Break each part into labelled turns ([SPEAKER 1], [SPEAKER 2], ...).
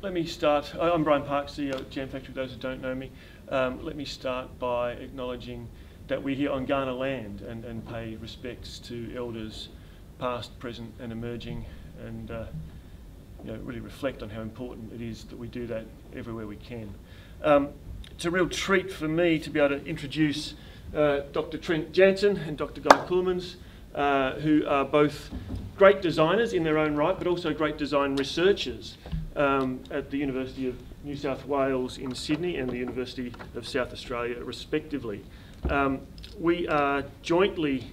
[SPEAKER 1] let me start. I'm Brian Parks, CEO at Jam Factory, those who don't know me. Um, let me start by acknowledging that we're here on Kaurna land and, and pay respects to elders past, present and emerging and uh, you know, really reflect on how important it is that we do that everywhere we can. Um, it's a real treat for me to be able to introduce uh, Dr. Trent Jansen and Dr. Guy Keulemans, uh, who are both great designers in their own right, but also great design researchers um, at the University of New South Wales in Sydney and the University of South Australia, respectively. Um, we are jointly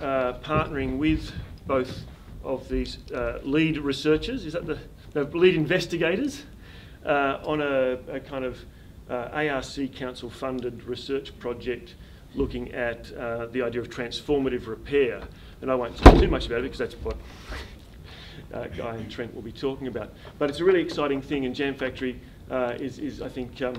[SPEAKER 1] uh, partnering with both of these uh, lead researchers, is that the, lead investigators, uh, on a, a, kind of uh, ARC Council funded research project looking at uh, the idea of transformative repair. And I won't say too much about it because that's what uh, Guy and Trent will be talking about. But it's a really exciting thing, and Jam Factory uh, is, is, I think, um,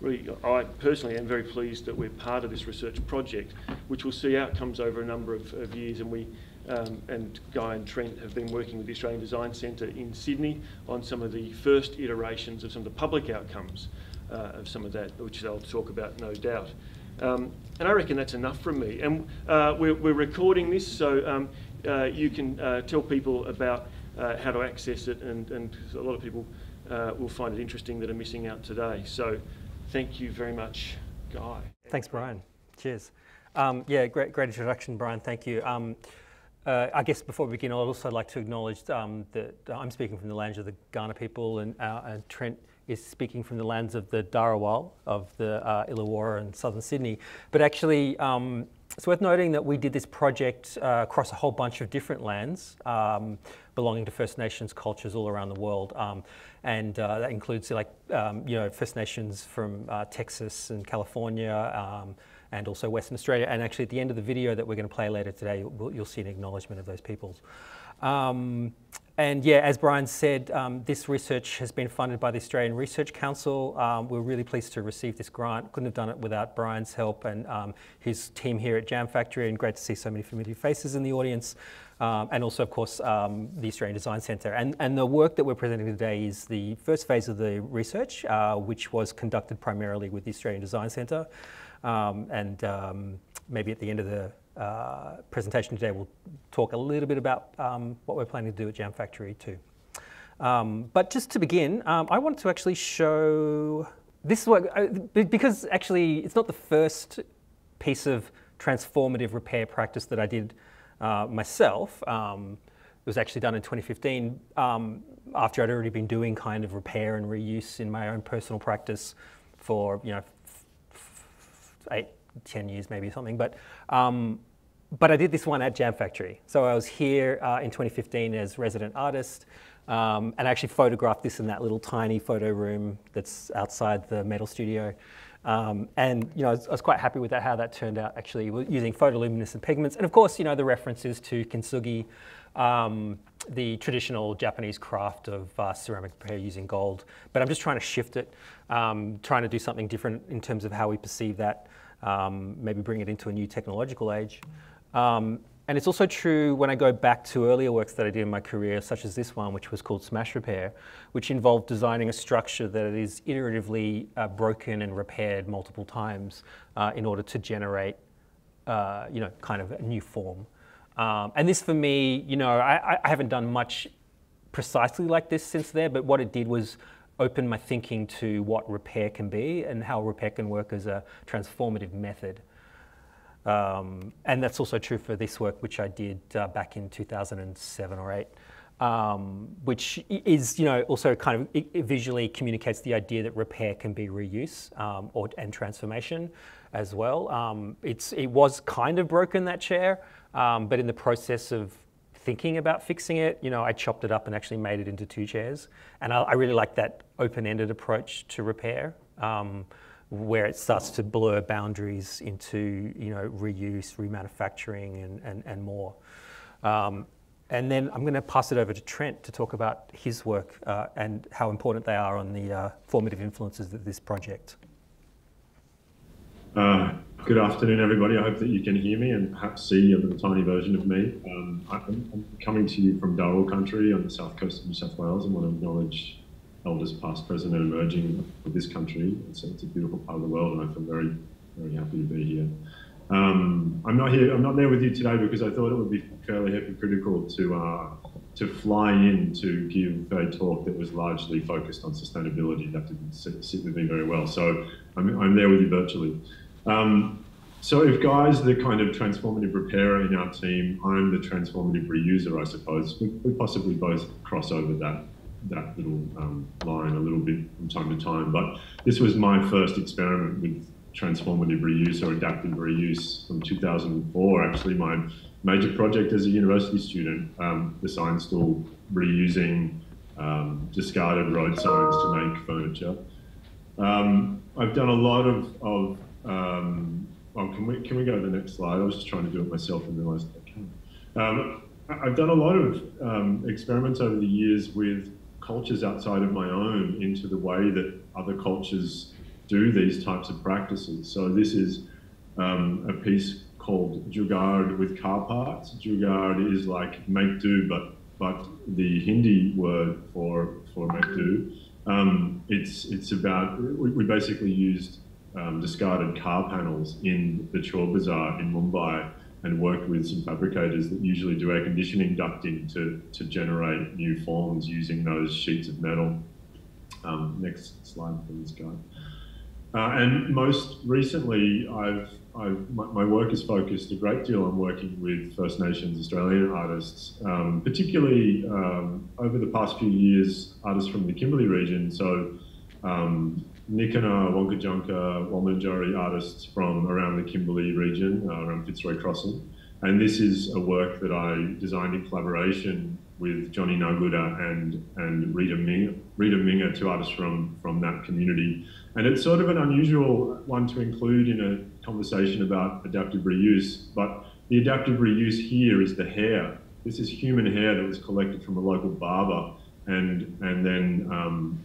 [SPEAKER 1] really, I personally am very pleased that we're part of this research project, which will see outcomes over a number of, of years. And we, um, and Guy and Trent have been working with the Australian Design Centre in Sydney on some of the first iterations of some of the public outcomes uh, of some of that, which they'll talk about, no doubt. Um, and I reckon that's enough from me. And uh, we're, we're, recording this, so um, uh, you can uh, tell people about uh, how to access it, and, and a lot of people uh, will find it interesting that are missing out today. So thank you very much, Guy.
[SPEAKER 2] Thanks, Brian. Cheers. Um, yeah, great, great introduction, Brian. Thank you. Um, uh, I guess before we begin, I'd also like to acknowledge um, that I'm speaking from the lands of the Kaurna people, and, and Trent is speaking from the lands of the Darawal of the uh, Illawarra and southern Sydney. But actually, um, it's worth noting that we did this project uh, across a whole bunch of different lands um, belonging to First Nations cultures all around the world. Um, and uh, that includes like, um, you know, First Nations from uh, Texas and California um, and also Western Australia. And actually at the end of the video that we're going to play later today, you'll, you'll see an acknowledgement of those peoples. Um, and yeah, as Brian said, um, this research has been funded by the Australian Research Council. Um, we're really pleased to receive this grant. Couldn't have done it without Brian's help and um, his team here at Jam Factory, and great to see so many familiar faces in the audience. Um, and also, of course, um, the Australian Design Centre. And, and the work that we're presenting today is the first phase of the research, uh, which was conducted primarily with the Australian Design Centre. Um, and maybe at the end of the uh, presentation today, we'll talk a little bit about um, what we're planning to do at Jam Factory too. Um, but just to begin, um, I want to actually show this work, because actually it's not the first piece of transformative repair practice that I did uh, myself. Um, it was actually done in 2015 um, after I'd already been doing kind of repair and reuse in my own personal practice for, you know, eight, 10 years maybe something. But, um, but I did this one at Jam Factory. So I was here uh, in 2015 as resident artist um, and I actually photographed this in that little tiny photo room that's outside the metal studio. Um, and you know, I was, I was, quite happy with that, how that turned out actually using photoluminescent pigments. And of course, you know, the references to kintsugi, um, the traditional Japanese craft of uh, ceramic repair using gold. But I'm just trying to shift it, um, trying to do something different in terms of how we perceive that um, maybe bring it into a new technological age. Um, and it's also true when I go back to earlier works that I did in my career, such as this one, which was called Smash Repair, which involved designing a structure that is iteratively uh, broken and repaired multiple times uh, in order to generate, uh, you know, kind of a new form. Um, and this for me, you know, I, I haven't done much precisely like this since there, but what it did was open my thinking to what repair can be and how repair can work as a transformative method. Um, and that's also true for this work, which I did uh, back in 2007 or 8, um, which is, you know, also kind of visually communicates the idea that repair can be reuse um, or, and transformation as well. Um, it's, it was kind of broken, that chair, um, but in the process of thinking about fixing it, you know, I chopped it up and actually made it into two chairs. And I, I really like that open-ended approach to repair, um, where it starts to blur boundaries into, you know, reuse, remanufacturing, and, and, and more. Um, and then I'm going to pass it over to Trent to talk about his work uh, and how important they are on the uh, formative influences of this project.
[SPEAKER 3] Good afternoon, everybody. I hope that you can hear me and perhaps see a little tiny version of me. Um, I'm, I'm, coming to you from Dharawal country on the south coast of New South Wales and want to acknowledge elders past, present, and emerging of this country. It's, it's a beautiful part of the world, and I feel very, very happy to be here. Um, I'm not here. I'm not there with you today because I thought it would be fairly hypocritical to uh, to fly in to give a talk that was largely focused on sustainability. That didn't sit, sit with me very well. So I'm, I'm there with you virtually. Um, so if Guy's the kind of transformative repairer in our team, I'm the transformative reuser, I suppose. We, we possibly both cross over that that little um, line a little bit from time to time. But this was my first experiment with transformative reuse or adaptive reuse from 2004. Actually, my major project as a university student, um, the science school reusing um, discarded road signs to make furniture. Um, I've done a lot of, of um, oh, can we, can we go to the next slide? I was just trying to do it myself and realized I can't. Um, I've done a lot of um, experiments over the years with cultures outside of my own into the way that other cultures do these types of practices. So this is um, a piece called Jugaad with car parts. Jugaad is like make do, but but the Hindi word for for make do. Um, it's it's about we, we basically used um, discarded car panels in the Chor Bazaar in Mumbai and worked with some fabricators that usually do air conditioning ducting to, to generate new forms using those sheets of metal. Um, next slide, please, guy. Uh, and most recently, I've, I've my, my, work is focused a great deal on working with First Nations Australian artists, um, particularly um, over the past few years, artists from the Kimberley region. So um, Nyikina, Wangkajunga, Walmajarri artists from around the Kimberley region, uh, around Fitzroy Crossing. And this is a work that I designed in collaboration with Johnny Nargoodah and, and Rita, Minga, Rita Minga, two artists from, from that community. And it's sort of an unusual one to include in a conversation about adaptive reuse, but the adaptive reuse here is the hair. This is human hair that was collected from a local barber and, and then um,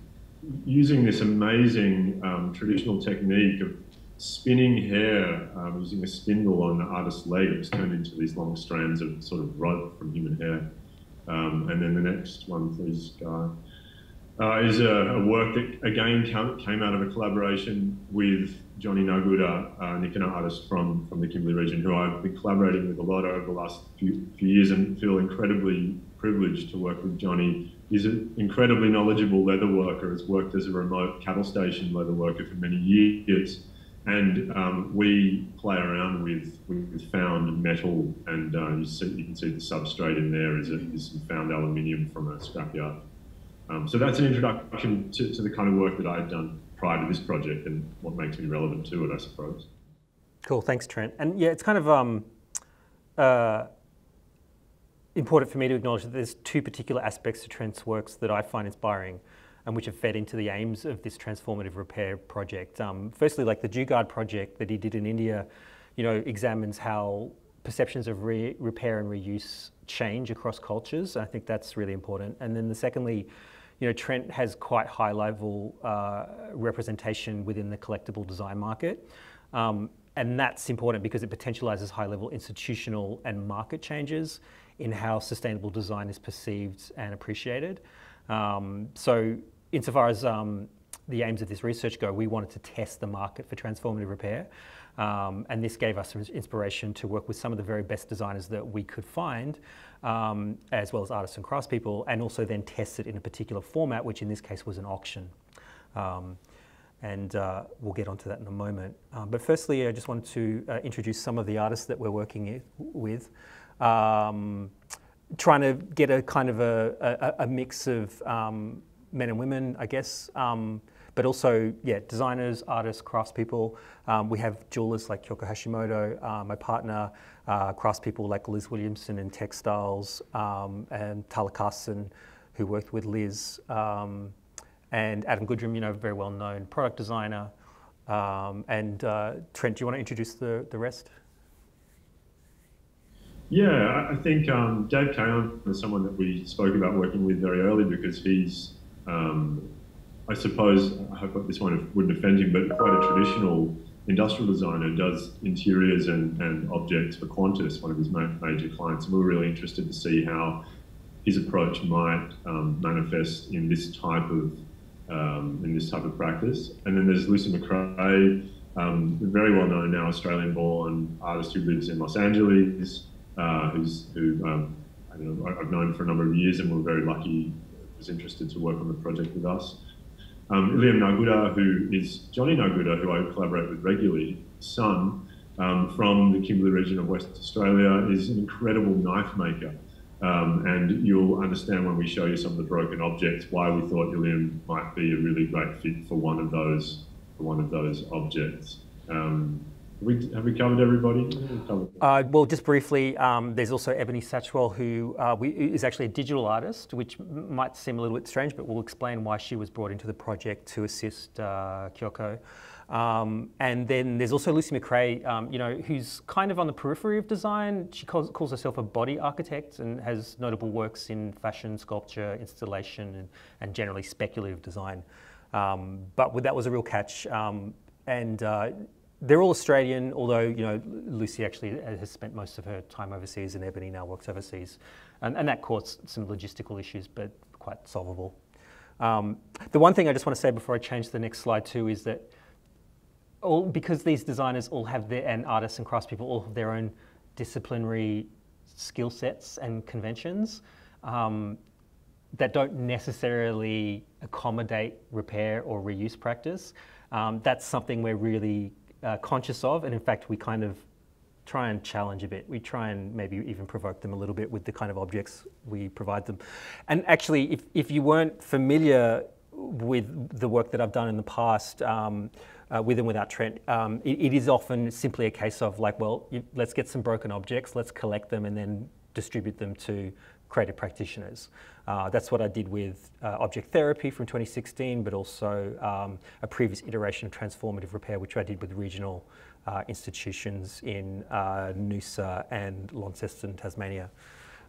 [SPEAKER 3] using this amazing um, traditional technique of spinning hair um, using a spindle on the artist's leg. It was turned into these long strands of sort of rope from human hair. Um, and then the next one, please, Guy, uh, is a, a, work that again came out of a collaboration with Johnny Nargoodah, uh, Nyikina artist from, from the Kimberley region, who I've been collaborating with a lot over the last few, few years and feel incredibly privileged to work with Johnny He's an incredibly knowledgeable leather worker, has worked as a remote cattle station leather worker for many years. And um, we play around with, with found metal, and uh, you, see, you, can see the substrate in there is, a, is some found aluminium from a scrapyard. Um, so that's an introduction to, to, the kind of work that I had done prior to this project and what makes me relevant to it, I suppose.
[SPEAKER 2] Cool, thanks, Trent. And yeah, it's kind of um, uh, important for me to acknowledge that there's two particular aspects to Trent's works that I find inspiring and which have fed into the aims of this transformative repair project. Um, firstly, like the Jugaad project that he did in India, you know, examines how perceptions of re repair and reuse change across cultures. I think that's really important. And then the secondly, you know, Trent has quite high level uh, representation within the collectible design market. Um, and that's important because it potentializes high level institutional and market changes in how sustainable design is perceived and appreciated. Um, so insofar as um, the aims of this research go, we wanted to test the market for transformative repair. Um, and this gave us inspiration to work with some of the very best designers that we could find, um, as well as artists and craftspeople, and also then test it in a particular format, which in this case was an auction. Um, and uh, we'll get onto that in a moment. Um, but firstly, I just wanted to uh, introduce some of the artists that we're working with um, trying to get a kind of a, a, a mix of um, men and women, I guess, um, but also, yeah, designers, artists, craftspeople. Um, we have jewelers like Kyoko Hashimoto, uh, my partner, uh, craftspeople like Liz Williamson in textiles, um, and Tala Carson, who worked with Liz, um, and Adam Goodrum, you know, very well known product designer. and uh, Trent, do you want to introduce the, the rest?
[SPEAKER 3] Yeah, I think um, Dave Caon is someone that we spoke about working with very early because he's, um, I suppose, I hope this one wouldn't offend him, but quite a traditional industrial designer, does interiors and, and objects for Qantas, one of his major clients. And we were really interested to see how his approach might um, manifest in this type of um, in this type of practice. And then there's Lucy McRae, um, very well known now Australian-born artist who lives in Los Angeles, uh, who's who um, I I've known for a number of years, and we're very lucky was interested to work on the project with us. Um, Iliam Nargoodah, who is Johnny Nargoodah, who I collaborate with regularly, son um, from the Kimberley region of West Australia, is an incredible knife maker. Um, and you'll understand when we show you some of the broken objects why we thought Iliam might be a really great fit for one of those for one of those objects. Um, have we, have we covered everybody?
[SPEAKER 2] Uh, well, just briefly, um, there's also Ebony Satchwell, who uh, we, is actually a digital artist, which might seem a little bit strange, but we'll explain why she was brought into the project to assist uh, Kyoko. Um, and then there's also Lucy McRae, um, you know, who's kind of on the periphery of design. She calls, calls, herself a body architect and has notable works in fashion, sculpture, installation, and, and generally speculative design. Um, but that was a real catch. Um, and uh, they're all Australian, although you know Lucy actually has spent most of her time overseas, and Ebony now works overseas, and, and that caused some logistical issues, but quite solvable. Um, the one thing I just want to say before I change to the next slide too is that all, because these designers all have their, and artists and craftspeople all have their own disciplinary skill sets and conventions um, that don't necessarily accommodate repair or reuse practice. Um, that's something we're really uh, conscious of, and in fact, we kind of try and challenge a bit. We try and maybe even provoke them a little bit with the kind of objects we provide them. And actually, if, if you weren't familiar with the work that I've done in the past, um, uh, with and without Trent, um, it, it is often simply a case of like, well, you, let's get some broken objects, let's collect them and then distribute them to creative practitioners. Uh, that's what I did with uh, object therapy from 2016, but also um, a previous iteration of transformative repair, which I did with regional uh, institutions in uh, Noosa and Launceston, Tasmania.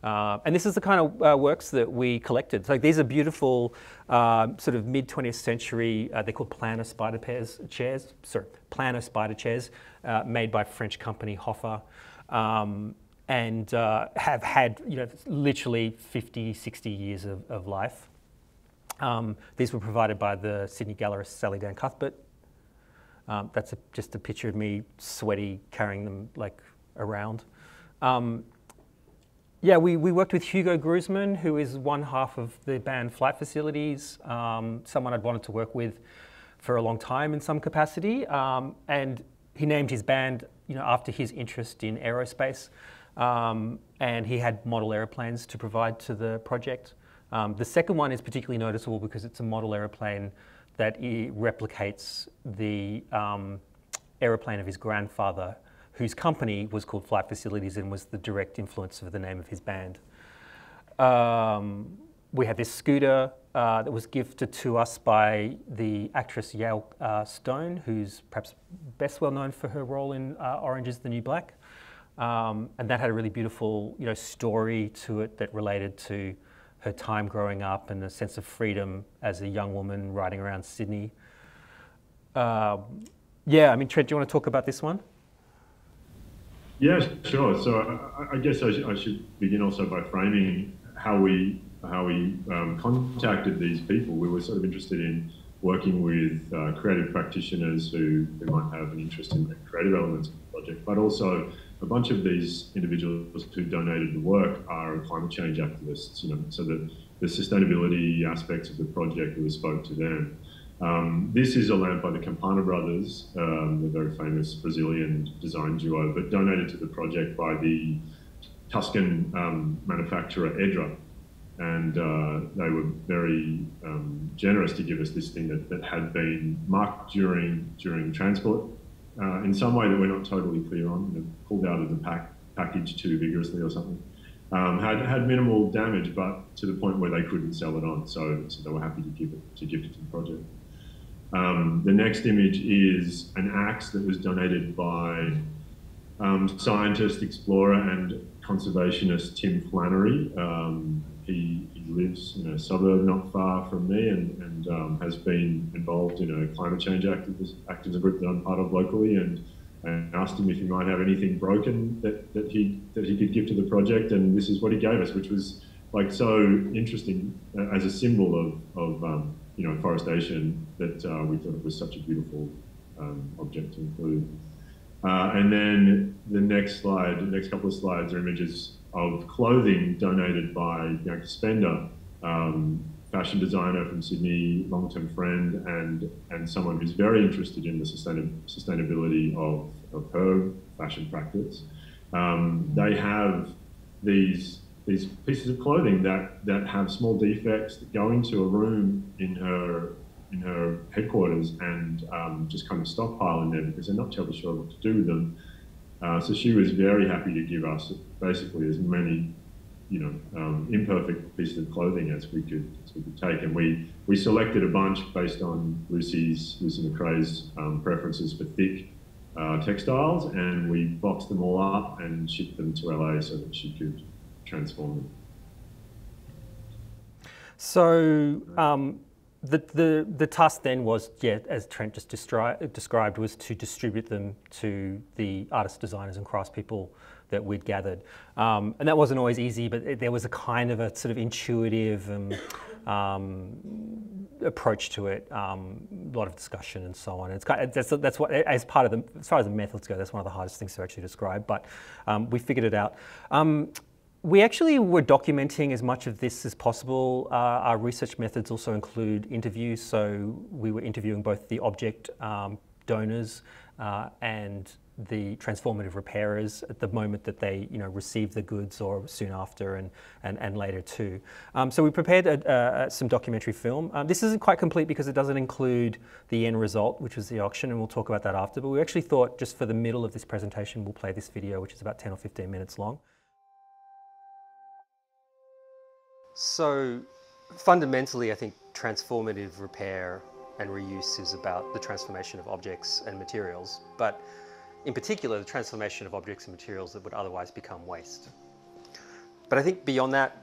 [SPEAKER 2] Uh, and this is the kind of uh, works that we collected. So these are beautiful, uh, sort of mid 20th century. They're called planner spider pairs, chairs. Sorry, planner spider chairs, made by French company Hoffa, um, and uh, have had you know literally 50, 60 years of, of life. Um, these were provided by the Sydney gallerist Sally Dan Cuthbert. Um, that's a, just a picture of me sweaty carrying them like around. Um, yeah, we, we worked with Hugo Gruzman, who is one half of the band Flight Facilities, um, someone I'd wanted to work with for a long time in some capacity. Um, and he named his band you know, after his interest in aerospace. Um, and he had model aeroplanes to provide to the project. Um, the second one is particularly noticeable because it's a model aeroplane that replicates the um, aeroplane of his grandfather, whose company was called Flight Facilities and was the direct influence of the name of his band. Um, we have this scooter uh, that was gifted to us by the actress Yael uh, Stone, who's perhaps best well known for her role in uh, Orange is the New Black. Um, and that had a really beautiful you know, story to it that related to her time growing up and a sense of freedom as a young woman riding around Sydney. Um, yeah, I mean, Trent, do you want to talk about this one?
[SPEAKER 3] Yeah, sure. So I, I guess I, sh I, should begin also by framing how we how we um, contacted these people. We were sort of interested in working with uh, creative practitioners who, who might have an interest in the creative elements of the project, but also a bunch of these individuals who donated the work are climate change activists. You know, so that the sustainability aspects of the project really spoke to them. Um, this is a lamp by the Campana brothers, um, the very famous Brazilian design duo, but donated to the project by the Tuscan um, manufacturer Edra. And uh, they were very um, generous to give us this thing that, that had been marked during, during transport uh, in some way that we're not totally clear on, you know, pulled out of the pack, package too vigorously or something. Um, had had minimal damage, but to the point where they couldn't sell it on, so, so they were happy to give it to give it to the project. Um, the next image is an axe that was donated by um, scientist, explorer, and conservationist Tim Flannery. Um, he, he, lives in a suburb not far from me and, and um, has been involved in a climate change activist, activism group that I'm part of locally. And, and asked him if he might have anything broken that, that he that he could give to the project, and this is what he gave us, which was like so interesting uh, as a symbol of, of um, you know, forestation that uh, we thought it was such a beautiful um, object to include. Uh, and then the next slide, the next couple of slides are images of clothing donated by Bianca Spender, um, fashion designer from Sydney, long-term friend, and and someone who's very interested in the sustain- sustainability of, of her fashion practice. Um, they have these these pieces of clothing that that have small defects that go into a room in her in her headquarters and um, just kind of stockpile in there because they're not terribly sure what to do with them. Uh, so she was very happy to give us basically as many, you know, um, imperfect pieces of clothing as we could as we could take, and we we selected a bunch based on Lucy's Lucy McRae's um, preferences for thick uh, textiles, and we boxed them all up and shipped them to LA so that she could transform them.
[SPEAKER 2] So um, the, the, the task then was, yeah, as Trent just described, was to distribute them to the artists, designers, and craftspeople that we'd gathered. Um, and that wasn't always easy, but it, there was a kind of a sort of intuitive um, um, approach to it, um, a lot of discussion and so on. And it's kind of, that's, that's what, as part of the, as far as the methods go, that's one of the hardest things to actually describe, but um, we figured it out. We actually were documenting as much of this as possible. Uh, our research methods also include interviews, so we were interviewing both the object um, donors uh, and the transformative repairers at the moment that they you know receive the goods or soon after and and, and later too. Um, so we prepared a, some documentary film. Um, this isn't quite complete because it doesn't include the end result, which was the auction, and we'll talk about that after. But we actually thought just for the middle of this presentation, we'll play this video, which is about 10 or 15 minutes long. So fundamentally, I think transformative repair and reuse is about the transformation of objects and materials, but in particular, the transformation of objects and materials that would otherwise become waste. But I think beyond that,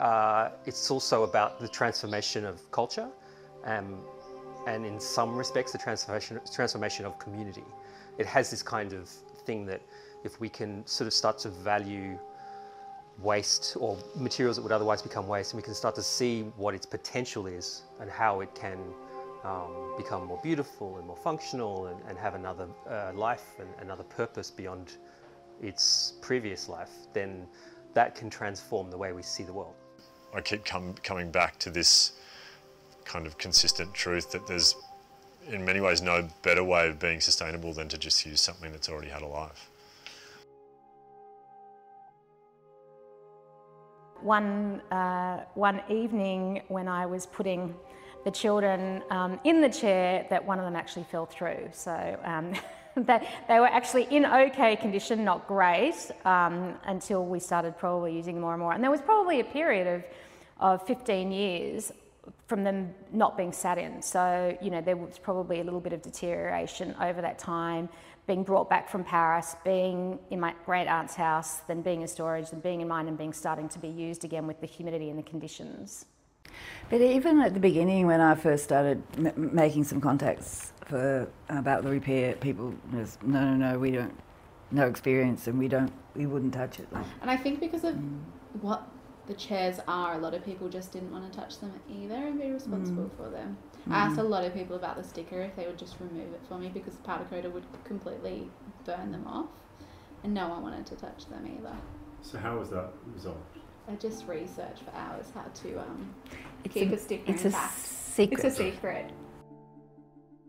[SPEAKER 2] uh, it's also about the transformation of culture um, and in some respects, the transformation, transformation of community. It has this kind of thing that if we can sort of start to value waste or materials that would otherwise become waste and we can start to see what its potential is and how it can um, become more beautiful and more functional and, and have another uh, life and another purpose beyond its previous life, then that can transform the way we see the world.
[SPEAKER 4] I keep com coming back to this kind of consistent truth that there's in many ways no better way of being sustainable than to just use something that's already had a life.
[SPEAKER 5] One, uh, one evening when I was putting the children um, in the chair that one of them actually fell through. So um, that they were actually in okay condition, not great, um, until we started probably using more and more. And there was probably a period of, of 15 years from them not being sat in. So, you know, there was probably a little bit of deterioration over that time, being brought back from Paris, being in my great aunt's house, then being in storage, then being in mine and being starting to be used again with the humidity and the conditions.
[SPEAKER 6] But even at the beginning, when I first started making some contacts for about the repair, people was no, no, no, we don't, no experience, and we don't, we wouldn't touch it.
[SPEAKER 7] And I think because of mm. what the chairs are, a lot of people just didn't want to touch them either and be responsible mm. for them. Mm. I asked a lot of people about the sticker if they would just remove it for me because powder coater would completely burn them off, and no one wanted to touch them either.
[SPEAKER 3] So how was that resolved?
[SPEAKER 7] I just researched for hours how to um, keep a, a sticker
[SPEAKER 6] it's intact. A secret.
[SPEAKER 7] It's a secret.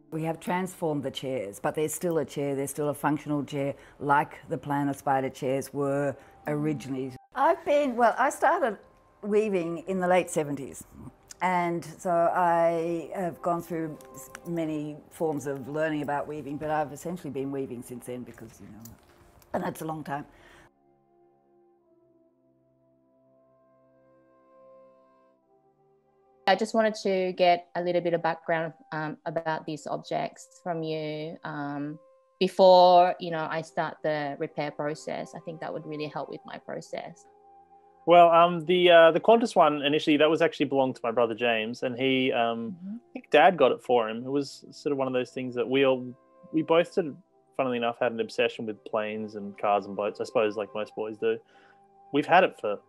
[SPEAKER 6] We have transformed the chairs, but there's still a chair, there's still a functional chair, like the Planner Spider chairs were originally. I've been, well, I started weaving in the late 70s. And so I have gone through many forms of learning about weaving, but I've essentially been weaving since then because, you know, and that's a long time.
[SPEAKER 8] I just wanted to get a little bit of background um, about these objects from you um, before you know I start the repair process. I think that would really help with my process.
[SPEAKER 9] Well, um, the uh, the Qantas one initially that was actually belonged to my brother James, and he um, mm-hmm. I think Dad got it for him. It was sort of one of those things that we all we both sort of, funnily enough, had an obsession with planes and cars and boats. I suppose like most boys do. We've had it for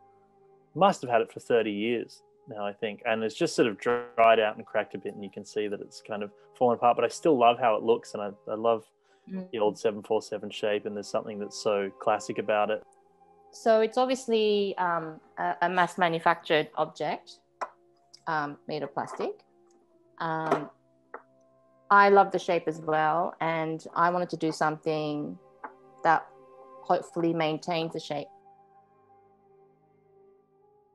[SPEAKER 9] must have had it for thirty years now, I think, and it's just sort of dried out and cracked a bit, and you can see that it's kind of fallen apart. But I still love how it looks, and I, I love
[SPEAKER 8] Mm.
[SPEAKER 9] the old 747 shape, and there's something that's so classic about it.
[SPEAKER 8] So it's obviously um, a, a mass manufactured object um, made of plastic. Um, I love the shape as well, and I wanted to do something that hopefully maintains the shape.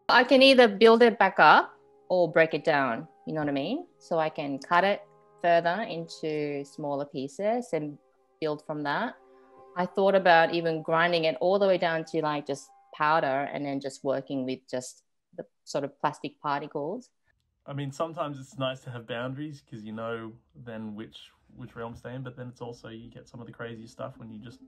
[SPEAKER 8] I can either build it back up or break it down, you know what I mean? So I can cut it further into smaller pieces and build from that. I thought about even grinding it all the way down to like just powder and then just working with just the sort of plastic particles.
[SPEAKER 10] I mean, sometimes it's nice to have boundaries because you know then which which realm stay in, but then it's also you get some of the craziest stuff when you just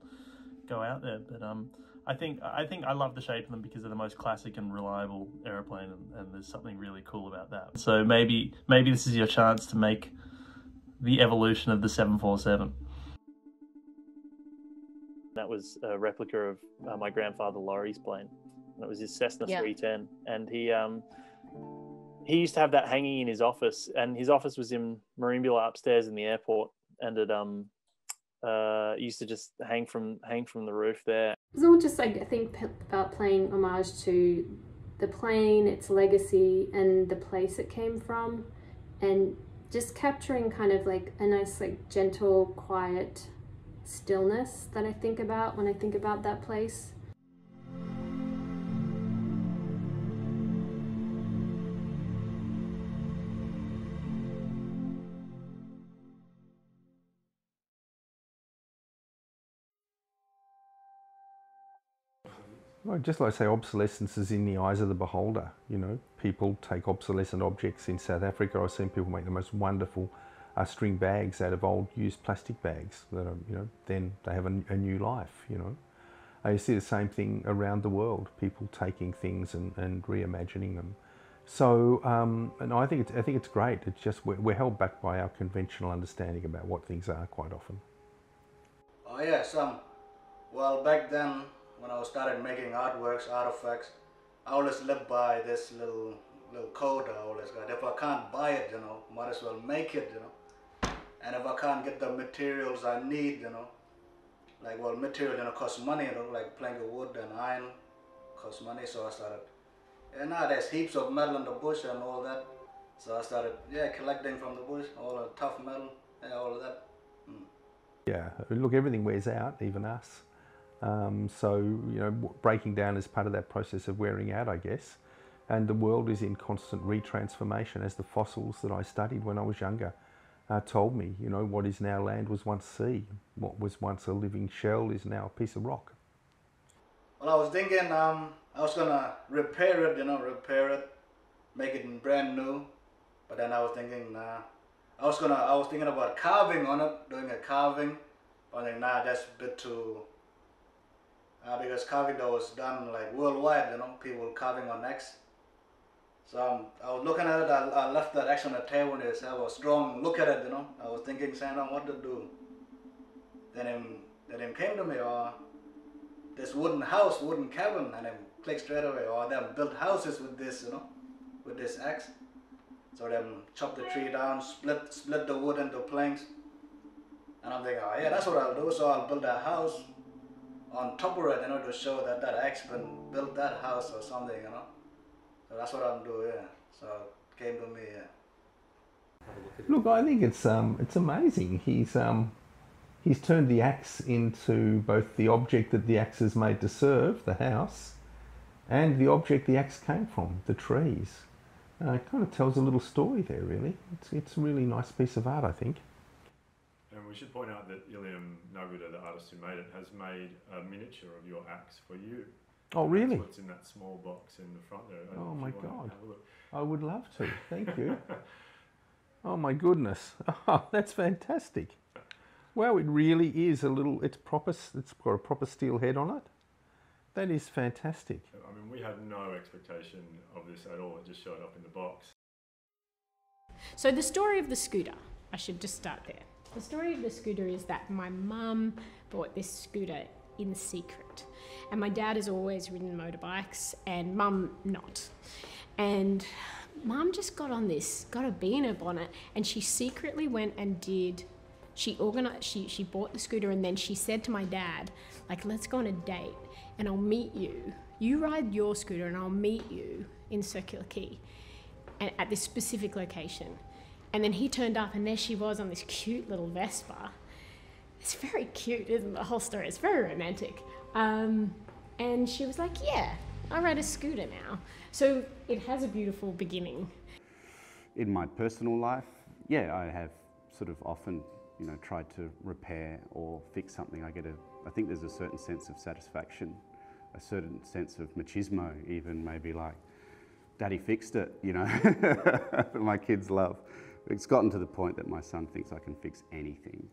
[SPEAKER 10] go out there. But um, I think I think I love the shape of them because they're the most classic and reliable aeroplane, and, and there's something really cool about that. So maybe maybe this is your chance to make the evolution of the 747.
[SPEAKER 9] That was a replica of uh, my grandfather Laurie's plane, and it was his Cessna
[SPEAKER 8] Yeah.
[SPEAKER 9] 310, and he um he used to have that hanging in his office, and his office was in Merimbula upstairs in the airport, and it um uh used to just hang from hang from the roof there.
[SPEAKER 11] It's all just like I think p- about playing homage to the plane, its legacy, and the place it came from, and just capturing kind of like a nice, like gentle, quiet stillness that I think about when I think about that place.
[SPEAKER 12] Well, just like I say, obsolescence is in the eyes of the beholder. You know, people take obsolescent objects in South Africa. I've seen people make the most wonderful uh, string bags out of old used plastic bags that are, you know, then they have a, a new life. You know, uh, you see the same thing around the world. People taking things and, and reimagining them. So, um, and I think it's, I think it's great. It's just we're, we're held back by our conventional understanding about what things are quite often.
[SPEAKER 13] Oh yes, um, well back then when I started making artworks, artifacts, I always lived by this little little code I always got. If I can't buy it, you know, might as well make it, you know. And if I can't get the materials I need, you know, like well material you know costs money, you know, like plank of wood and iron costs money, so I started and now there's heaps of metal in the bush and all that. So I started yeah collecting from the bush, all the tough metal, yeah, all of that.
[SPEAKER 12] Yeah, look, everything wears out, even us. Um, so, you know, breaking down is part of that process of wearing out, I guess. And the world is in constant retransformation, as the fossils that I studied when I was younger uh, told me. You know, what is now land was once sea. What was once a living shell is now a piece of rock.
[SPEAKER 13] Well, I was thinking um, I was gonna repair it, you know, repair it, make it brand new. But then I was thinking, nah. I was gonna, I was thinking about carving on it, doing a carving. But I think, nah, that's a bit too. Uh, because carving that was done like worldwide, you know, people carving on X. So um, I was looking at it. I, I left that X on the table and I was strong. Look at it, you know. I was thinking, saying, what to do. Then him, then him came to me, or this wooden house, wooden cabin, and then clicked straight away. Or them built houses with this, you know, with this axe. So them chop the tree down, split split the wood into planks. And I'm thinking, oh yeah, that's what I'll do. So I'll build a house on top of it, you know, to show that that axe been built that house or something, you know. So that's what I'm doing. Yeah. So came to me. Yeah.
[SPEAKER 12] Look, I think it's um, it's amazing. He's um, he's turned the axe into both the object that the axe is made to serve, the house, and the object the axe came from, the trees. Uh, it kind of tells a little story there, really. It's, it's a really nice piece of art, I think.
[SPEAKER 14] And we should point out that Iliam Nargoodah, the artist who made it, has made a miniature of your axe for you.
[SPEAKER 12] Oh, really?
[SPEAKER 14] That's what's in that small box in the front there. I
[SPEAKER 12] Oh my God.
[SPEAKER 14] have a look.
[SPEAKER 12] I would love to. Thank you. oh my goodness. Oh, that's fantastic. Wow, it really is a little. It's proper. It's got a proper steel head on it. That is fantastic.
[SPEAKER 14] I mean, we had no expectation of this at all. It just showed up in the box.
[SPEAKER 15] So, the story of the scooter, I should just start there. The story of the scooter is that my mum bought this scooter in secret, and my dad has always ridden motorbikes, and mum not. And Mum just got on this, got a bee bonnet, and she secretly went and did. She organized. She she bought the scooter, and then she said to my dad, like, "Let's go on a date, and I'll meet you. You ride your scooter, and I'll meet you in Circular Quay, and at this specific location." And then he turned up, and there she was on this cute little Vespa. It's very cute, isn't the whole story? It's very romantic. Um, and she was like, "Yeah, I ride a scooter now." So it has a beautiful beginning.
[SPEAKER 16] In my personal life, yeah, I have sort of often, you know, tried to repair or fix something. I get a, I think there's a certain sense of satisfaction, a certain sense of machismo, even maybe like, daddy fixed it, you know, my kids love. It's gotten to the point that my son thinks I can fix anything.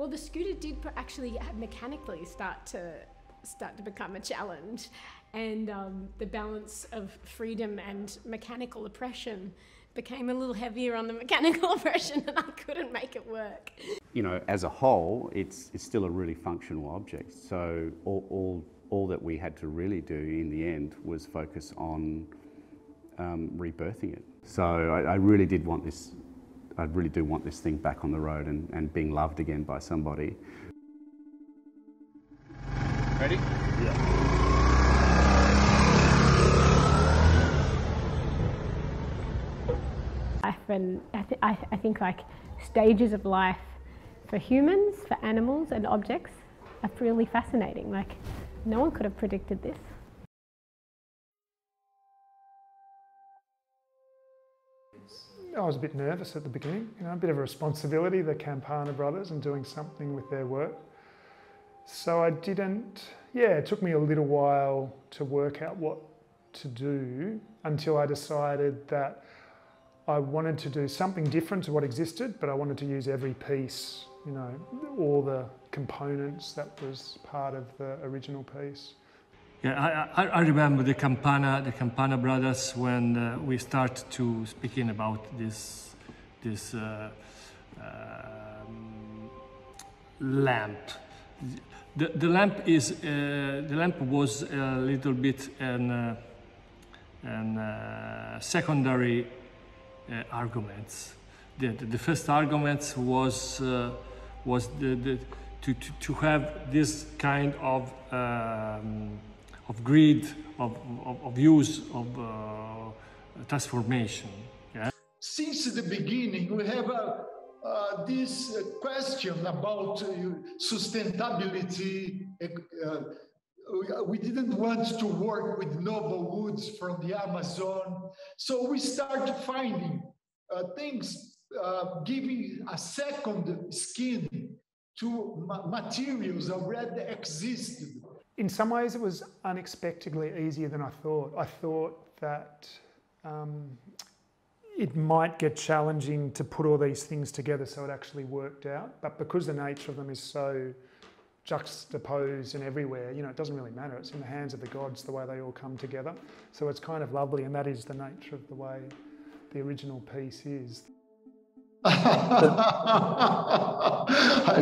[SPEAKER 15] Well, the scooter did actually mechanically start to start to become a challenge, and um, the balance of freedom and mechanical oppression became a little heavier on the mechanical oppression, and I couldn't make it work.
[SPEAKER 16] You know, as a whole, it's it's still a really functional object. So all all, all that we had to really do in the end was focus on um, rebirthing it. So I, I really did want this. I really do want this thing back on the road and, and being loved again by somebody.
[SPEAKER 17] Ready?
[SPEAKER 16] Yeah.
[SPEAKER 15] life and I, th- I, I think like stages of life for humans, for animals and objects are really fascinating. Like no one could have predicted this.
[SPEAKER 18] I was a bit nervous at the beginning, you know, a bit of a responsibility, the Campana brothers, and doing something with their work. So I didn't, yeah, it took me a little while to work out what to do until I decided that I wanted to do something different to what existed, but I wanted to use every piece, you know, all the components that was part of the original piece.
[SPEAKER 19] Yeah, I, I, remember the Campana, the Campana brothers when uh, we start to speaking about this, this uh, um, lamp. The, the lamp is, uh, the lamp was a little bit an, uh, an uh, secondary uh, arguments. The, the, first argument was, uh, was the, the, to, to, to have this kind of, um, of greed, of, of, of use, of uh, transformation. Yeah?
[SPEAKER 20] Since the beginning, we have a, uh, this uh, question about uh, sustainability. we didn't want to work with noble woods from the Amazon. So we started finding uh, things, uh, giving a second skin to ma materials already existed.
[SPEAKER 18] In some ways, it was unexpectedly easier than I thought. I thought that um, it might get challenging to put all these things together so it actually worked out. But because the nature of them is so juxtaposed and everywhere, you know, it doesn't really matter. It's in the hands of the gods the way they all come together. So it's kind of lovely, and that is the nature of the way the original piece is.
[SPEAKER 20] I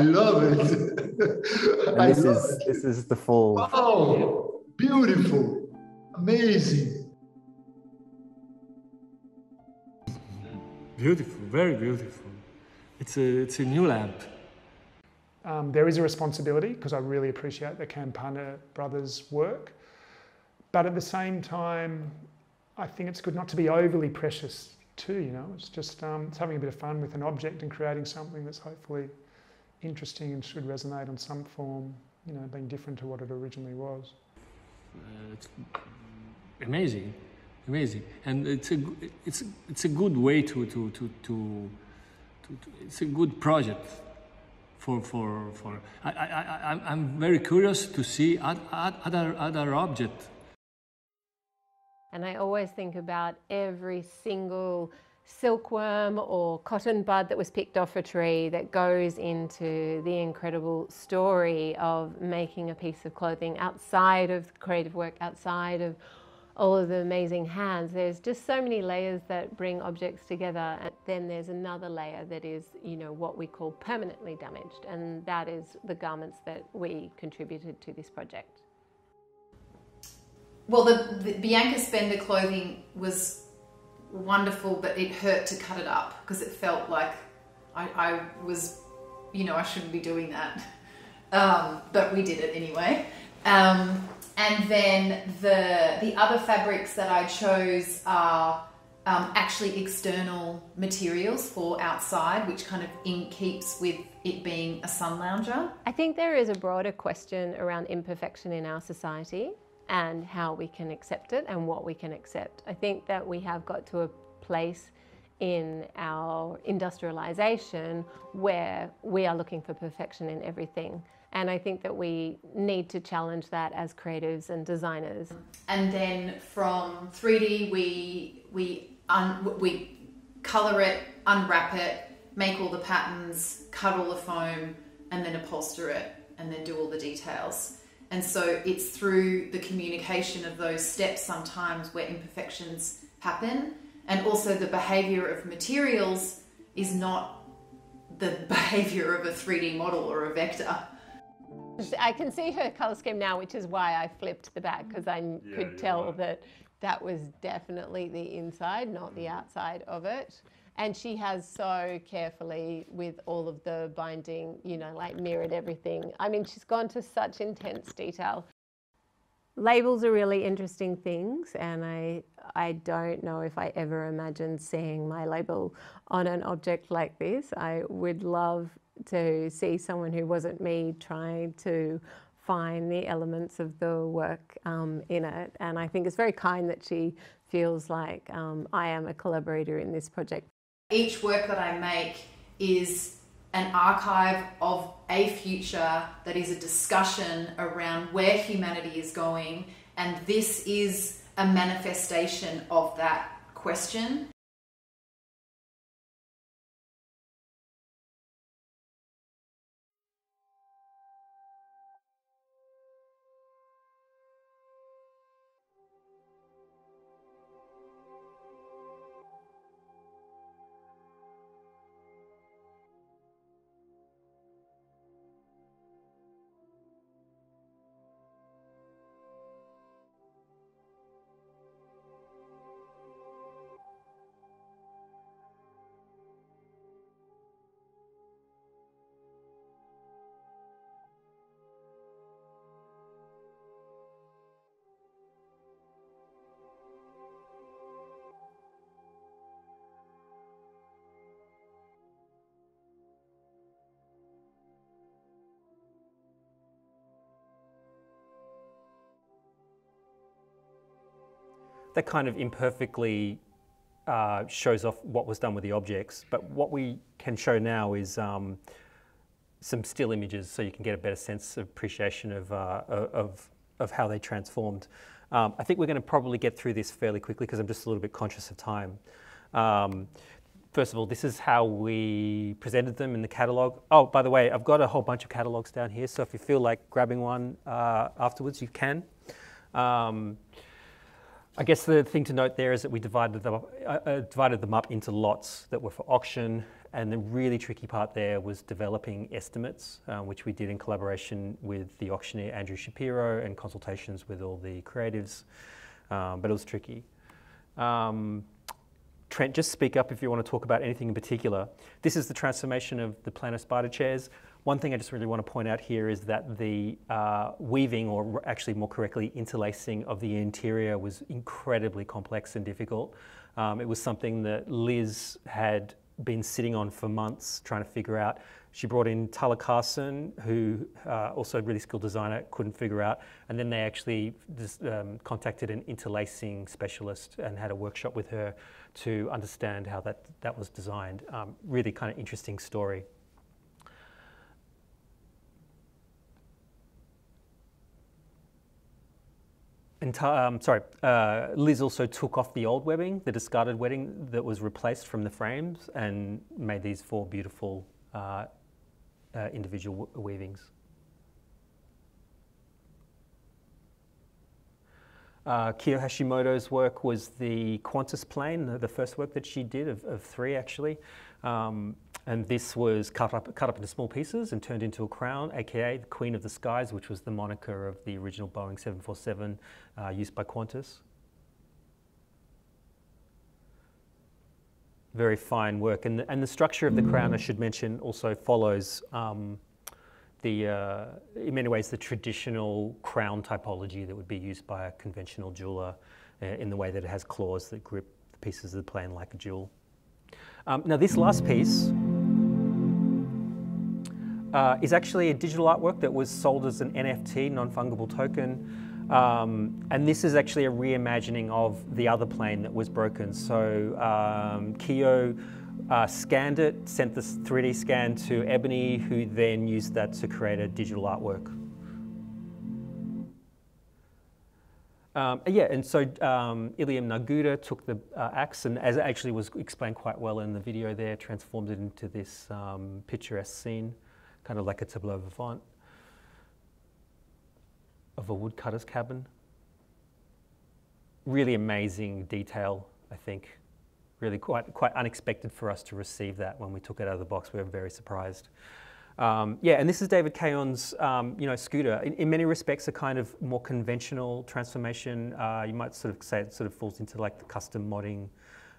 [SPEAKER 20] love it.
[SPEAKER 21] And this is it. this is the full.
[SPEAKER 20] Oh, beautiful, amazing.
[SPEAKER 19] Beautiful, very beautiful. It's a it's a new lamp.
[SPEAKER 18] Um, there is a responsibility because I really appreciate the Campana brothers' work. But at the same time, I think it's good not to be overly precious too, you know. It's just um, it's having a bit of fun with an object and creating something that's hopefully interesting and should resonate on some form, you know, being different to what it originally was.
[SPEAKER 19] Uh, it's amazing, amazing. And it's a, it's, it's a good way to, to, to, to, to, to it's a good project for for for I, I, I I'm very curious to see other other objects.
[SPEAKER 22] And I always think about every single silkworm or cotton bud that was picked off a tree that goes into the incredible story of making a piece of clothing outside of creative work, outside of all of the amazing hands. There's just so many layers that bring objects together. And then there's another layer that is, you know, what we call permanently damaged. And that is the garments that we contributed to this project.
[SPEAKER 23] Well, the, the Bianca Spender clothing was
[SPEAKER 17] wonderful, but it hurt to cut it up because it felt like I, I was, you know, I shouldn't be doing that. Um, but we did it anyway. Um, and then the the other fabrics that I chose are um, actually external materials for outside, which kind of in keeps with it being a sun lounger.
[SPEAKER 22] I think there is a broader question around imperfection in our society and how we can accept it and what we can accept. I think that we have got to a place in our industrialization where we are looking for perfection in everything. And I think that we need to challenge that as creatives and designers.
[SPEAKER 17] And then from 3D, we we un, we color it, unwrap it, make all the patterns, cut all the foam, and then upholster it, and then do all the details. And so it's through the communication of those steps sometimes where imperfections happen, and also the behavior of materials is not the behavior of a 3D model or a vector.
[SPEAKER 22] I can see her colour scheme now, which is why I flipped the back because I
[SPEAKER 14] Yeah,
[SPEAKER 22] could tell
[SPEAKER 14] right.
[SPEAKER 22] that that was definitely the inside, not the mm. outside of it. And she has so carefully, with all of the binding, you know, like mirrored everything. I mean, she's gone to such intense detail. Labels are really interesting things, and I, I don't know if I ever imagined seeing my label on an object like this. I would love to see someone who wasn't me trying to find the elements of the work um, in it. And I think it's very kind that she feels like um, I am a collaborator in this project.
[SPEAKER 17] Each work that I make is an archive of a future that is a discussion around where humanity is going, and this is a manifestation of that question.
[SPEAKER 2] That kind of imperfectly uh, shows off what was done with the objects. But what we can show now is um, some still images so you can get a better sense of appreciation of, uh, of, of how they transformed. Um, I think we're going to probably get through this fairly quickly because I'm just a little bit conscious of time. Um, first of all, this is how we presented them in the catalogue. Oh, by the way, I've got a whole bunch of catalogues down here, so if you feel like grabbing one uh, afterwards, you can. Um, I guess the thing to note there is that we divided them, up, uh, uh, divided them up into lots that were for auction, and the really tricky part there was developing estimates, uh, which we did in collaboration with the auctioneer Andrew Shapiro and consultations with all the creatives, um, but it was tricky. Um, Trent, just speak up if you want to talk about anything in particular. This is the transformation of the Plano spider chairs. One thing I just really want to point out here is that the uh, weaving, or actually more correctly, interlacing of the interior was incredibly complex and difficult. Um, it was something that Liz had been sitting on for months trying to figure out. She brought in Tala Carson, who uh, also a really skilled designer, couldn't figure out. And then they actually just, um, contacted an interlacing specialist and had a workshop with her to understand how that, that was designed. Um, really kind of interesting story. And um, sorry, uh, Liz also took off the old webbing, the discarded webbing that was replaced from the frames, and made these four beautiful uh, uh, individual weavings. Uh, Kyo Hashimoto's work was the Qantas plane, the, the first work that she did of, of three actually. Um, and this was cut up, cut up into small pieces and turned into a crown, aka the Queen of the Skies, which was the moniker of the original Boeing 747 uh, used by Qantas. very fine work. And the, and the structure of the crown, I should mention, also follows um, the, uh, in many ways, the traditional crown typology that would be used by a conventional jeweler uh, in the way that it has claws that grip the pieces of the plane like a jewel. Um, now, this last piece uh, is actually a digital artwork that was sold as an NFT, non-fungible token. Um, and this is actually a reimagining of the other plane that was broken. So um, Kyo uh, scanned it, sent this 3D scan to Ebony, who then used that to create a digital artwork. Um, yeah, and so um, Illiam Nargoodah took the uh, axe and as it actually was explained quite well in the video there, transformed it into this um, picturesque scene, kind of like a tableau vivant of a woodcutter's cabin. Really amazing detail, I think. Really quite, quite unexpected for us to receive that when we took it out of the box. We were very surprised. Um, yeah, and this is David Caon's, um, you know, scooter. In, in, many respects, a kind of more conventional transformation. Uh, you might sort of say it sort of falls into like the custom modding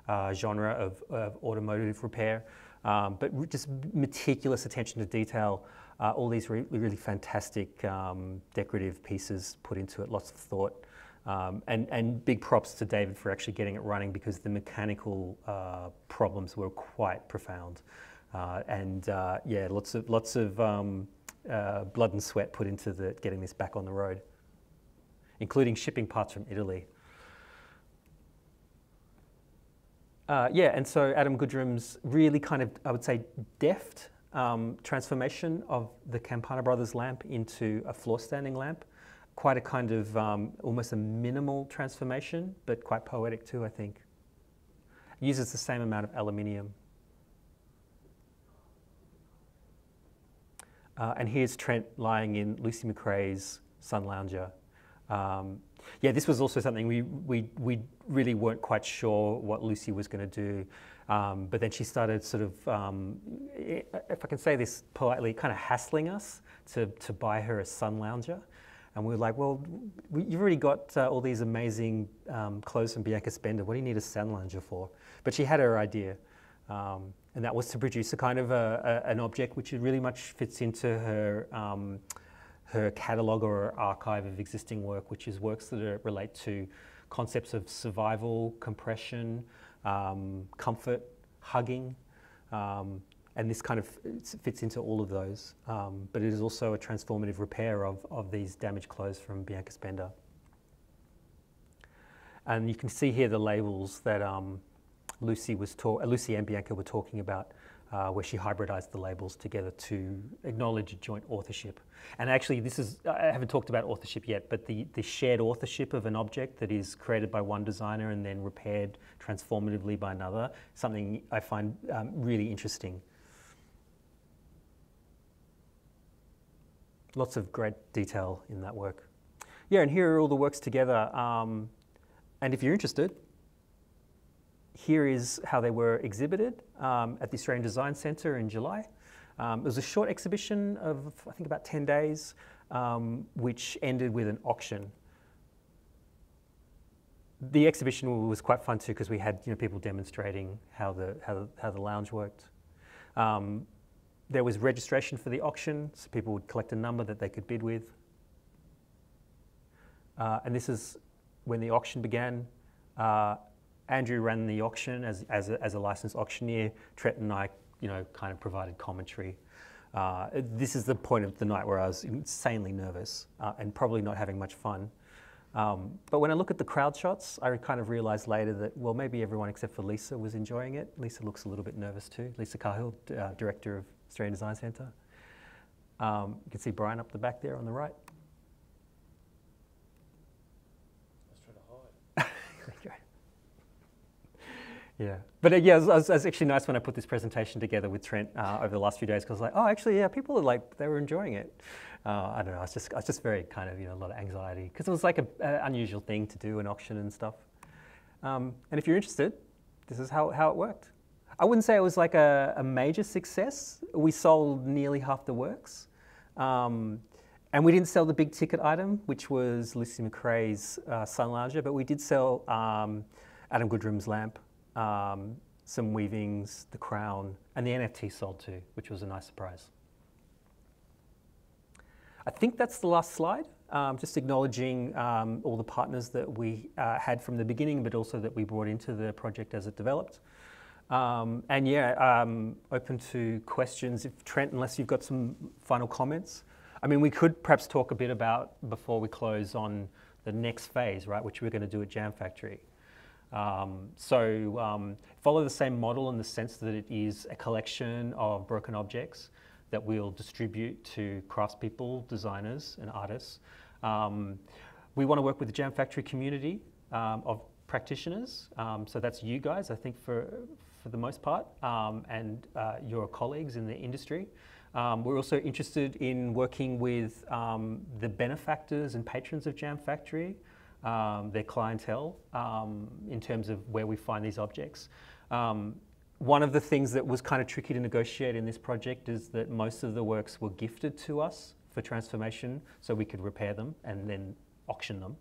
[SPEAKER 2] uh, genre of, of, automotive repair. Um, but just meticulous attention to detail. Uh, all these really, really fantastic um, decorative pieces put into it, lots of thought. Um, and, and big props to David for actually getting it running because the mechanical uh, problems were quite profound. Uh, and uh, yeah, lots of lots of um, uh, blood and sweat put into the, getting this back on the road, including shipping parts from Italy. Uh, yeah, and so Adam Goodrum's really kind of, I would say, deft um, transformation of the Campana Brothers lamp into a floor standing lamp. Quite a kind of um, almost a minimal transformation, but quite poetic too, I think. Uses the same amount of aluminium. Uh, and here's Trent lying in Lucy McRae's Sun Lounger. Um, yeah, this was also something we, we, we really weren't quite sure what Lucy was going to do. Um, but then she started sort of, um, if I can say this politely, kind of hassling us to, to buy her a Sun Lounger. And we were like, well, we, you've already got uh, all these amazing um, clothes from Bianca Spender. What do you need a Sun Lounger for? But she had her idea. Um, and that was to produce a kind of a, a, an object which really much fits into her, um, her catalogue or archive of existing work, which is works that relate to concepts of survival, compression, um, comfort, hugging, um, and this kind of fits into all of those. Um, but it is also a transformative repair of, of these damaged clothes from Bianca Spender. And you can see here the labels that um, Lucy was Lucy and Bianca were talking about, uh, where she hybridized the labels together to acknowledge joint authorship. And actually, this is I haven't talked about authorship yet, but the, the shared authorship of an object that is created by one designer and then repaired transformatively by another, something I find um, really interesting. Lots of great detail in that work. Yeah, and here are all the works together. Um, and if you're interested, here is how they were exhibited um, at the Australian Design Centre in July. Um, it was a short exhibition of, I think, about 10 days, um, which ended with an auction. The exhibition was quite fun too because we had you know, people demonstrating how the, how the, how the lounge worked. Um, there was registration for the auction, so people would collect a number that they could bid with. Uh, and this is when the auction began. Uh, Andrew ran the auction as, as, a, as a licensed auctioneer. Trent and I, you know, kind of provided commentary. Uh, this is the point of the night where I was insanely nervous uh, and probably not having much fun. Um, but when I look at the crowd shots, I kind of realised later that, well, maybe everyone except for Lisa was enjoying it. Lisa looks a little bit nervous too. Lisa Cahill, uh, director of Australian Design Centre. Um, you can see Brian up the back there on the right. Yeah, but uh, yeah, it was, it was, actually nice when I put this presentation together with Trent uh, over the last few days because like, oh, actually, yeah, people are like they were enjoying it. Uh, I don't know, I was just I was just very kind of you know a lot of anxiety because it was like an unusual thing to do an auction and stuff. Um, and if you're interested, this is how how it worked. I wouldn't say it was like a, a major success. We sold nearly half the works. Um, and we didn't sell the big ticket item, which was Lucy McRae's uh, Sun but we did sell um, Adam Goodrum's lamp. Um, some weavings, the crown, and the NFT sold too, which was a nice surprise. I think that's the last slide. Um, just acknowledging um, all the partners that we uh, had from the beginning, but also that we brought into the project as it developed. Um, and yeah, um, open to questions. If Trent, unless you've got some final comments. I mean, we could perhaps talk a bit about, before we close, on the next phase, right, which we're going to do at JamFactory. Um, so um, follow the same model in the sense that it is a collection of broken objects that we'll distribute to craftspeople, designers, and artists. Um, we want to work with the JamFactory community um, of practitioners. Um, so that's you guys, I think, for, for the most part, um, and uh, your colleagues in the industry. Um, we're also interested in working with um, the benefactors and patrons of JamFactory, their clientele, in terms of where we find these objects one of the things that was kind of tricky to negotiate in this project is that most of the works were gifted to us for transformation so we could repair them and then auction them.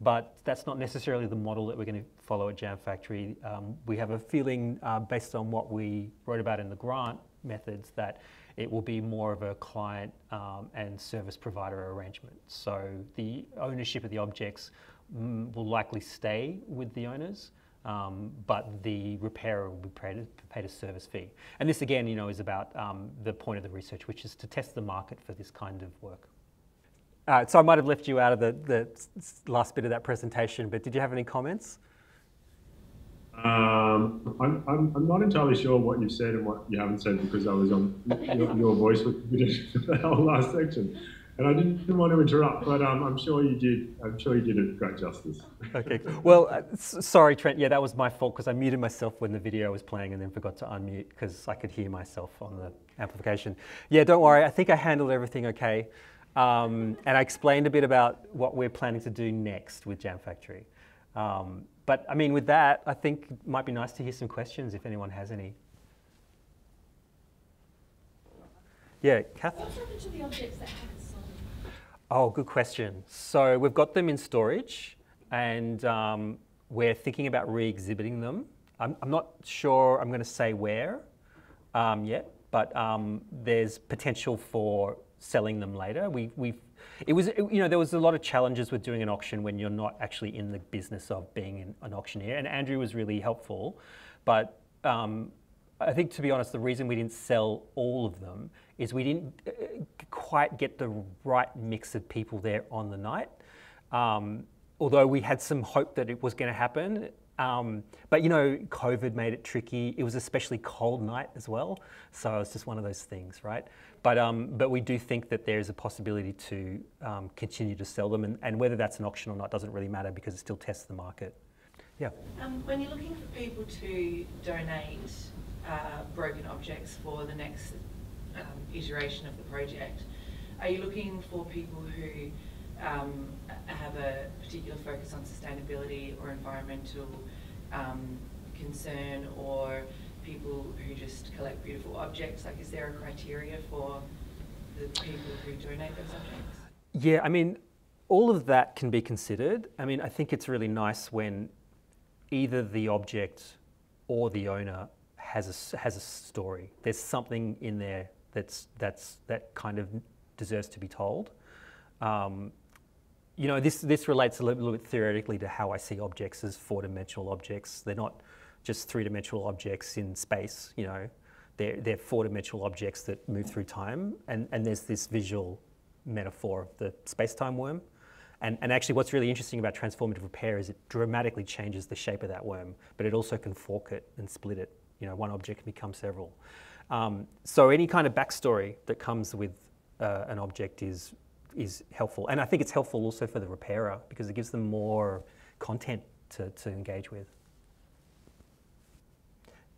[SPEAKER 2] But that's not necessarily the model that we're going to follow at JamFactory. Um, we have a feeling, uh, based on what we wrote about in the grant methods, that it will be more of a client um, and service provider arrangement. So the ownership of the objects will likely stay with the owners, um, but the repairer will be paid, paid, a service fee. And this again, you know, is about um, the point of the research, which is to test the market for this kind of work. Uh, so I might have left you out of the, the last bit of that presentation, but did you have any comments?
[SPEAKER 3] Um, I'm, I'm, I'm, not entirely sure what you've said and what you haven't said because I was on your, your voice with the whole last section and I didn't want to interrupt, but um, I'm sure you did. I'm sure you did it great justice.
[SPEAKER 2] okay. Well, uh, sorry, Trent. Yeah, that was my fault because I muted myself when the video was playing and then forgot to unmute because I could hear myself on the amplification. Yeah, don't worry. I think I handled everything okay, um, and I explained a bit about what we're planning to do next with JamFactory. Um, but I mean, with that, I think it might be nice to hear some questions if anyone has any. Yeah, Kath.
[SPEAKER 24] What's happened to the objects that haven't
[SPEAKER 2] Oh, good question. So we've got them in storage and um, we're thinking about re-exhibiting them. I'm, I'm, not sure I'm going to say where um, yet, but um, there's potential for selling them later. We, we it was, you know, there was a lot of challenges with doing an auction when you're not actually in the business of being an auctioneer, and Andrew was really helpful, but um, I think, to be honest, the reason we didn't sell all of them is we didn't uh, quite get the right mix of people there on the night. Um, although we had some hope that it was going to happen. Um, but you know, COVID made it tricky. It was especially cold night as well, so it's just one of those things, right? But um, but we do think that there is a possibility to um, continue to sell them, and, and, whether that's an auction or not doesn't really matter because it still tests the market. Yeah.
[SPEAKER 24] Um, when you're looking for people to donate uh, broken objects for the next um, iteration of the project. Are you looking for people who um, have a particular focus on sustainability or environmental um, concern or people who just collect beautiful objects? Like, is there a criteria for the people who donate those objects?
[SPEAKER 2] Yeah, I mean, all of that can be considered. I mean, I think it's really nice when either the object or the owner has a, has a story. There's something in there that's, that's, that kind of deserves to be told. Um, you know, this, this relates a little, little bit theoretically to how I see objects as four-dimensional objects. They're not just three-dimensional objects in space, you know. They're, they're four-dimensional objects that move through time, and, and there's this visual metaphor of the space-time worm. And, and actually what's really interesting about transformative repair is it dramatically changes the shape of that worm, but it also can fork it and split it. You know, one object can become several. Um, so any kind of backstory that comes with uh, an object is, is helpful. And I think it's helpful also for the repairer because it gives them more content to, to engage with.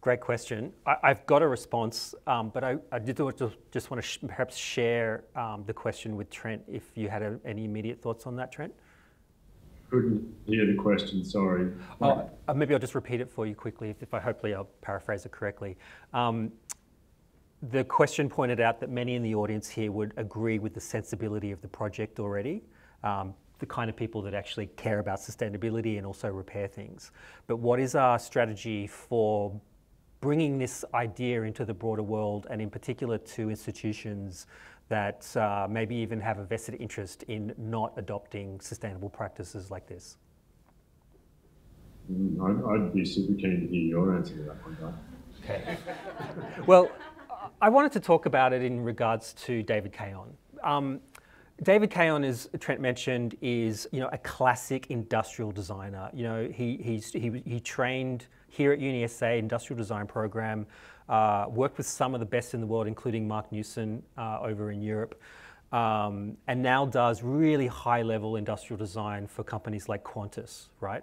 [SPEAKER 2] Great question. I, have got a response, um, but I, I did just want to sh perhaps share um, the question with Trent if you had a, any immediate thoughts on that, Trent
[SPEAKER 3] couldn't hear the question, sorry.
[SPEAKER 2] Oh, uh, maybe I'll just repeat it for you quickly, if, if I hopefully I'll paraphrase it correctly. Um, the question pointed out that many in the audience here would agree with the sensibility of the project already, um, the kind of people that actually care about sustainability and also repair things. But what is our strategy for bringing this idea into the broader world and in particular to institutions that uh, maybe even have a vested interest in not adopting sustainable practices like this?
[SPEAKER 3] Mm, I'd, I'd, be super keen to hear your answer to that one, Guy.
[SPEAKER 2] Okay. well, I wanted to talk about it in regards to David Caon. Um, David Caon, as Trent mentioned, is you know a classic industrial designer. You know he he's, he he trained here at UniSA industrial design program, uh, worked with some of the best in the world, including Marc Newson uh, over in Europe, um, and now does really high level industrial design for companies like Qantas. Right?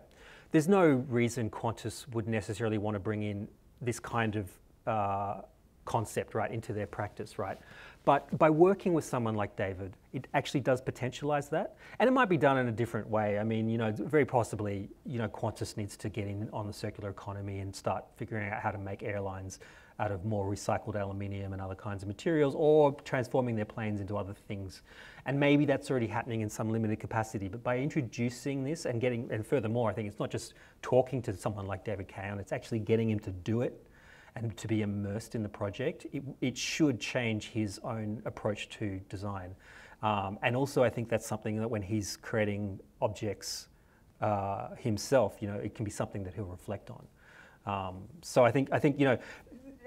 [SPEAKER 2] There's no reason Qantas would necessarily want to bring in this kind of uh, concept right into their practice. Right? But by working with someone like David, it actually does potentialize that. And it might be done in a different way. I mean, you know, very possibly, you know, Qantas needs to get in on the circular economy and start figuring out how to make airlines out of more recycled aluminium and other kinds of materials or transforming their planes into other things. And maybe that's already happening in some limited capacity. But by introducing this and getting, and furthermore, I think it's not just talking to someone like David Caon, it's actually getting him to do it and to be immersed in the project, it, it should change his own approach to design. Um, and also, I think that's something that when he's creating objects uh, himself, you know, it can be something that he'll reflect on. Um, so I think, I think, you know,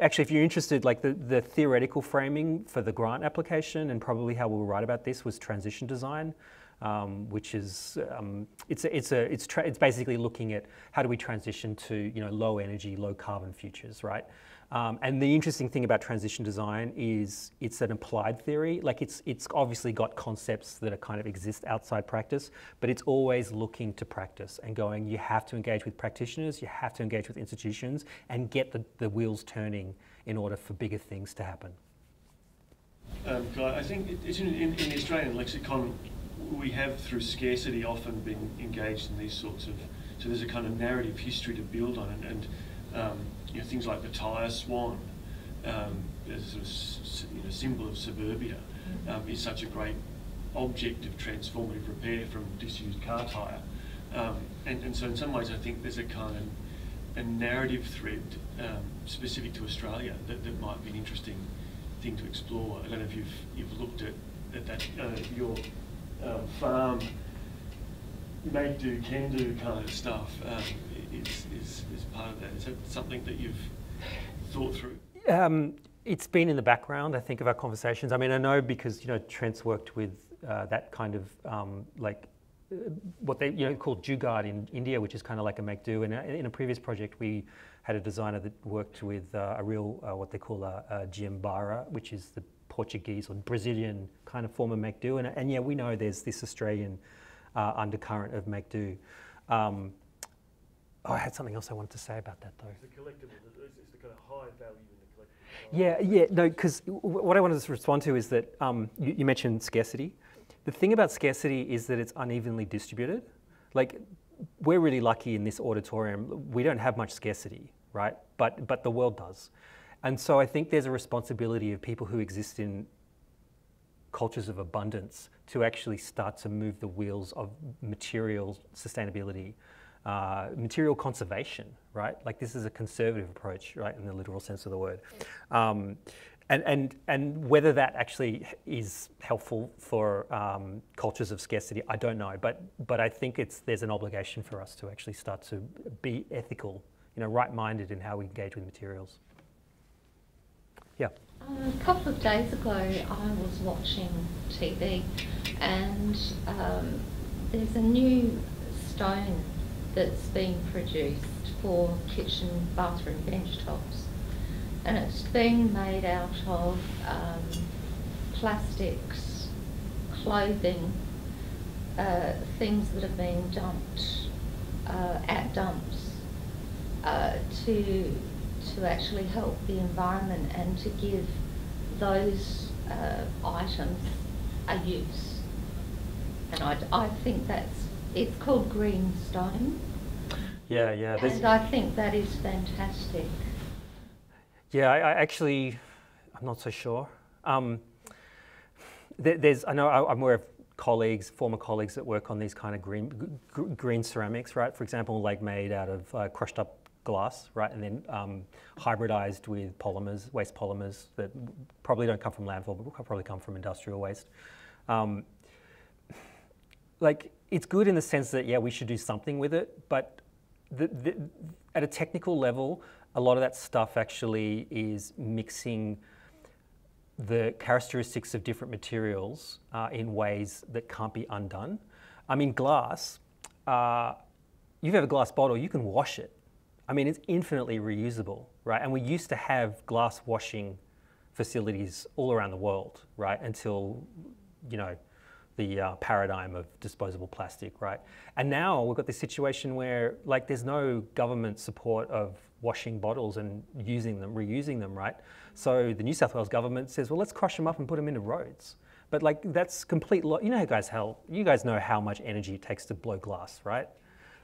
[SPEAKER 2] actually, if you're interested, like the, the theoretical framing for the grant application and probably how we'll write about this was transition design um, which is um, it's it's a, it's it's basically looking at how do we transition to you know low energy, low carbon futures, right? Um, and the interesting thing about transition design is it's an applied theory. Like it's it's obviously got concepts that are kind of exist outside practice, but it's always looking to practice and going. You have to engage with practitioners, you have to engage with institutions, and get the, the wheels turning in order for bigger things to happen.
[SPEAKER 1] Um, I think it's in, in, in the Australian lexicon we have through scarcity often been engaged in these sorts of so there's a kind of narrative history to build on and, and um, you know things like the tire swan um, as a sort of, you know, symbol of suburbia um, is such a great object of transformative repair from disused car tire um, and, and so in some ways I think there's a kind of a narrative thread um, specific to Australia that, that might be an interesting thing to explore. I don't know if you've you've looked at, at that uh, your um, farm make do, can do kind of stuff um, is, is, is part of that. Is that something that you've thought through?
[SPEAKER 2] Um, it's been in the background, I think, of our conversations. I mean, I know because you know Trent's worked with uh, that kind of um, like uh, what they you know called Jugaad in India, which is kind of like a make do. And uh, in a previous project, we had a designer that worked with uh, a real uh, what they call a, a gambiarra, which is the Portuguese or Brazilian kind of form of make do. And, and yeah, we know there's this Australian uh, undercurrent of make do. Um, oh, I had something else I wanted to say about that though.
[SPEAKER 1] It's the collectible, it's the kind of high value in the collectible.
[SPEAKER 2] Yeah, yeah, no, because what I wanted to respond to is that um, you, you mentioned scarcity. The thing about scarcity is that it's unevenly distributed. Like, we're really lucky in this auditorium. We don't have much scarcity, right? But, but the world does. And so I think there's a responsibility of people who exist in cultures of abundance to actually start to move the wheels of material sustainability, uh, material conservation, right? Like this is a conservative approach, right, in the literal sense of the word. Um, and, and, and whether that actually is helpful for um, cultures of scarcity, I don't know. But, but I think it's, there's an obligation for us to actually start to be ethical, you know, right-minded in how we engage with materials. Yeah.
[SPEAKER 8] a couple of days ago, I was watching TV, and um, there's a new stone that's being produced for kitchen bathroom bench tops, and it's being made out of um, plastics, clothing, uh, things that have been dumped uh, at dumps uh, to to actually help the environment and to give those uh, items a use. And I, I think that's, it's called green stone.
[SPEAKER 2] Yeah, yeah.
[SPEAKER 8] And I think that is fantastic.
[SPEAKER 2] Yeah, I, I actually, I'm not so sure. Um, there, there's, I know I, am aware of colleagues, former colleagues that work on these kind of green, green ceramics, right? For example, like made out of uh, crushed up glass, right, and then um, hybridized with polymers, waste polymers that probably don't come from landfill, but probably come from industrial waste. Um, like, it's good in the sense that, yeah, we should do something with it, but the, the, at a technical level, a lot of that stuff actually is mixing the characteristics of different materials uh, in ways that can't be undone. I mean, glass, uh, you've have a glass bottle, you can wash it. I mean, it's infinitely reusable, right? And we used to have glass washing facilities all around the world, right? Until, you know, the uh, paradigm of disposable plastic, right? And now we've got this situation where, like, there's no government support of washing bottles and using them, reusing them, right? So the New South Wales government says, well, let's crush them up and put them into roads. But like, that's complete, you know, how guys, how you guys know how much energy it takes to blow glass, right?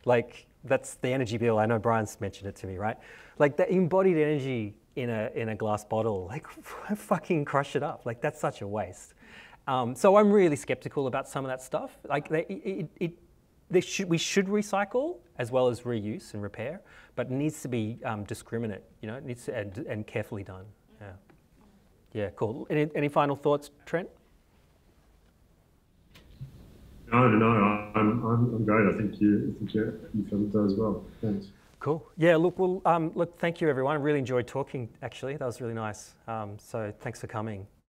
[SPEAKER 2] Like, that's the energy bill. I know Brian's mentioned it to me, right? Like the embodied energy in a in a glass bottle, like fucking crush it up. Like that's such a waste. Um, so I'm really skeptical about some of that stuff. Like they, it, it, should, we should recycle as well as reuse and repair, but it needs to be um, discriminate. You know, it needs to and, and carefully done. Yeah. Yeah. Cool. Any, any final thoughts, Trent?
[SPEAKER 3] No, no, no. I'm, I'm, I'm great. I think you, I think you, you filmed that as well. Thanks.
[SPEAKER 2] Cool. Yeah. Look. Well. Um, look. Thank you, everyone. I really enjoyed talking. Actually, that was really nice. Um, so thanks for coming.